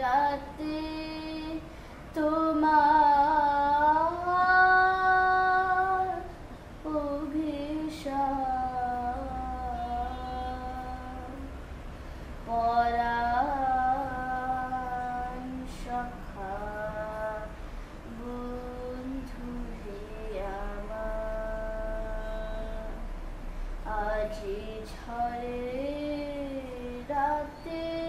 রাতে তোমার পরাণ সখা বন্ধু আজি ঝরে রাতে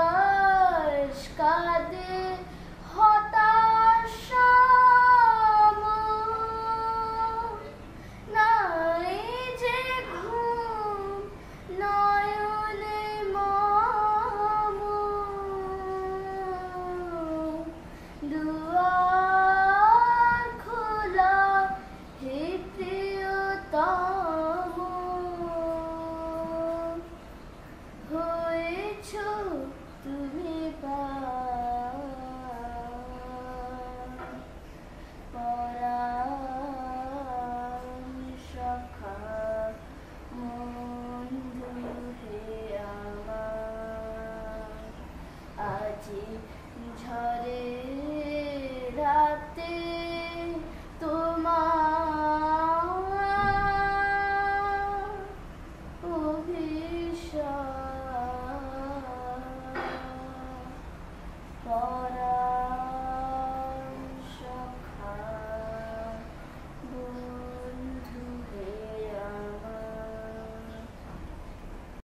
আকাশ কাঁদে নাই যে দুয়ার খোলা হে প্রিয়তা